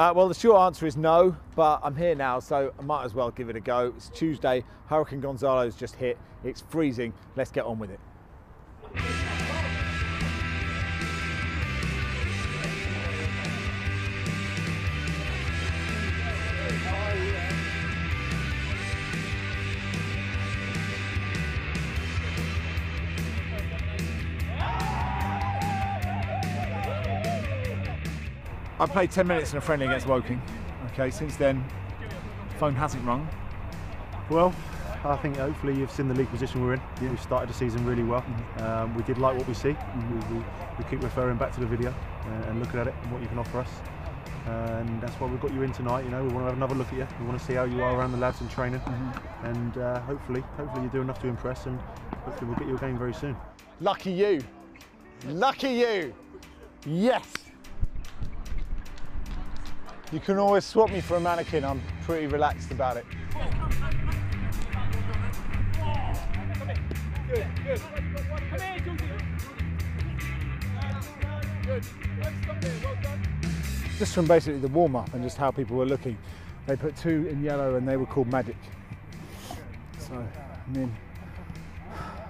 Uh, well, the short answer is no, but I'm here now, so I might as well give it a go. It's Tuesday, Hurricane Gonzalo's just hit, it's freezing, let's get on with it. I played 10 minutes in a friendly against Woking. Okay, since then, phone hasn't rung. Well, I think hopefully you've seen the league position we're in. Yeah. We started the season really well. Mm-hmm. Um, we did like what we see. Mm-hmm. We, we, we, keep referring back to the video and, and, looking at it and what you can offer us. And that's why we've got you in tonight. You know, we want to have another look at you. We want to see how you are around the lads in training, mm-hmm. and uh, hopefully, hopefully you do enough to impress, and hopefully we'll get you a game very soon. Lucky you, lucky you. Yes. You can always swap me for a mannequin. I'm pretty relaxed about it. Just from basically the warm up and just how people were looking, they put two in yellow and they were called Magic. So, I mean,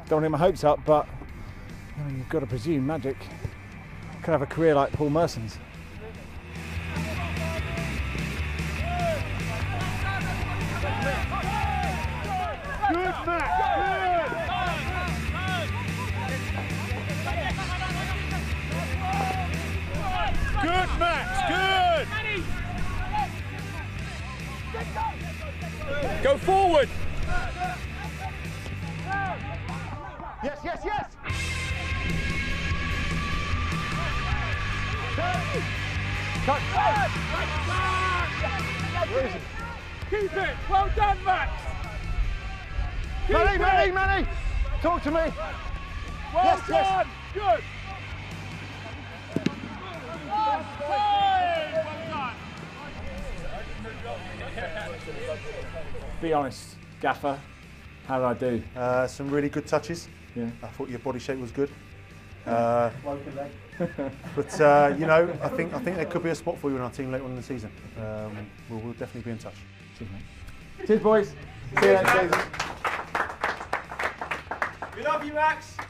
don't want get my hopes up, but I mean, you've got to presume Magic could have a career like Paul Merson's. Go forward. Yes, yes, yes. Cut. Where is it? Keep it. Well done, Max. Keep Manny. Manny, Manny. Talk to me. Well yes, done. Yes. Good. Be honest, Gaffer, how did I do? Uh, some really good touches. Yeah. I thought your body shape was good. Uh, but uh, you know, I think I think there could be a spot for you in our team later on in the season. Um, we'll, we'll, definitely be in touch. Cheers, mate. Cheers, boys. See you next season. We love you, Max.